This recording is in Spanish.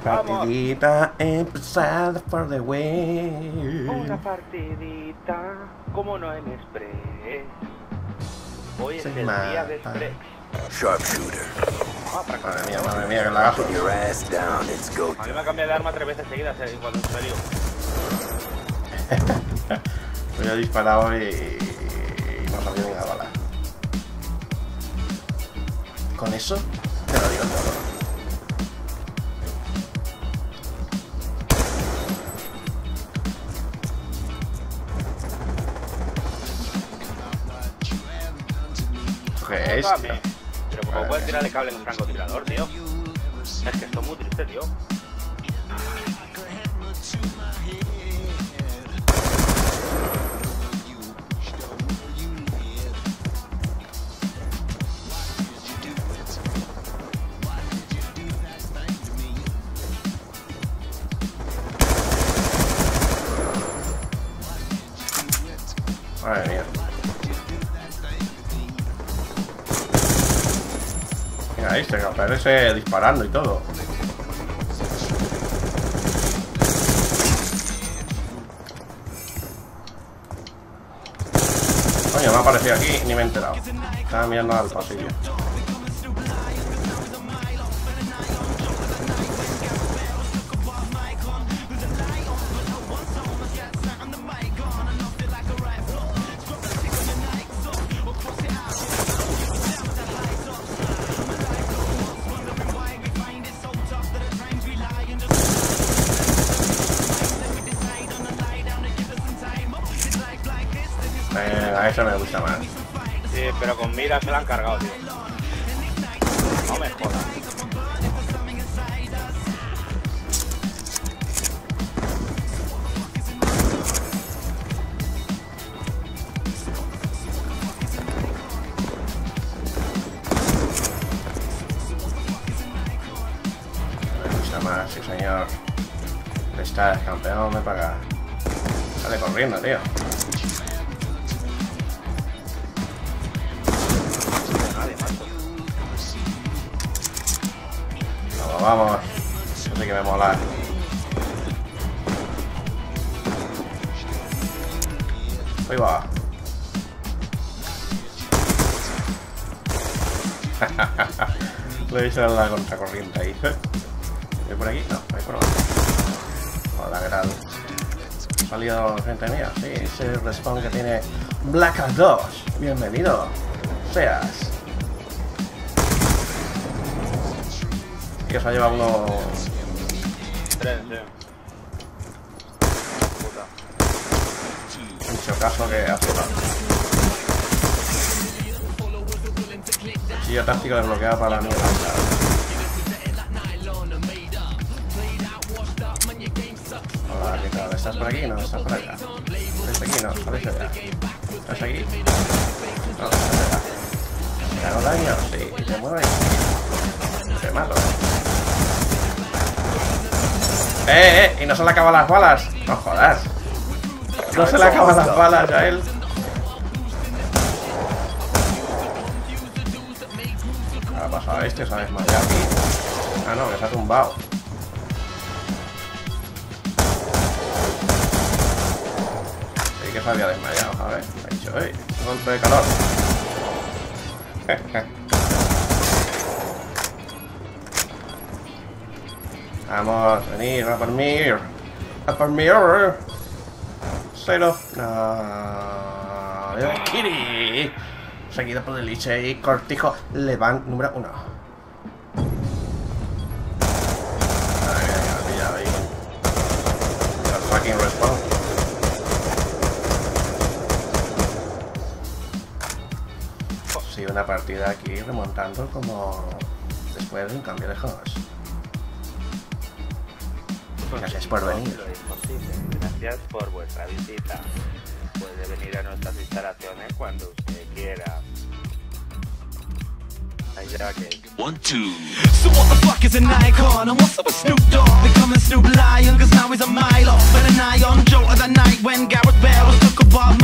partidita empezada for the way. Una partidita, como no en Express. Hoy es Se el día de. Express. Sharpshooter. Ah, Madre mía, madre mía, que la gasto. Put your ass down. It's go A mí me ha cambiado de arma tres veces seguidas eh, cuando se lío. Yo he disparado y, y no salió ni una bala. Con eso te lo digo todo. Pero como puedes tirarle cable en un francotirador, tío. Es que esto es muy triste, tío. Madre mía. Mira, ahí se aparece disparando y todo. Coño, me ha aparecido aquí ni me he enterado. Estaba mirando al pasillo. Venga, eso me gusta más. Sí, pero con mira se la han cargado, tío. No me jodas. Me gusta más, sí señor. Estás campeón, me paga. Sale corriendo, tío. Vamos. No sé qué me mola. Ahí va. Le he hecho la contracorriente ahí. ¿Hay por aquí? No, hay por abajo. Hola, ¿qué tal? ¿Ha salido gente mía? Sí, es el respawn que tiene Black Ops 2. Bienvenido. Seas. Que se ha llevado uno Tres, tío. Puta. mucho caso que ha sido. Cuchillo táctico desbloqueado para la mierda. Hola, ¿qué tal? ¿Estás por aquí? No, estás por allá. ¿Estás aquí? No, ¿sabes allá? ¿Estás aquí? No, estás allá. ¿Te hago daño? Sí. ¿Te mueves? Te mato. ¡Eh, eh! ¿Y no se le acaban las balas? No jodas. No se le acaban las balas a él. ¿Qué ha pasado este? ¿Sabes más de aquí? Ah, no, que se ha tumbado. Sí que se había desmayado, a ver. Ha dicho, ¡ey! Golpe de calor. Vamos, venid, a por mí. A por mí. Cero. No. Kiri. Seguido por Eliche y Cortijo. Le van número uno. Ay, pillado ahí. El fucking respawn. Sí, una partida aquí remontando como después de un cambio de host. Gracias por venir. Lo imposible. Gracias por vuestra visita. Puede venir a nuestras instalaciones cuando usted quiera. One, two. So what the fuck is an icon? And what's up with Snoop Dogg? Becoming Snoop Lion, cause now he's a mile off. And an eye on Joe of the night when Gareth Bale was took above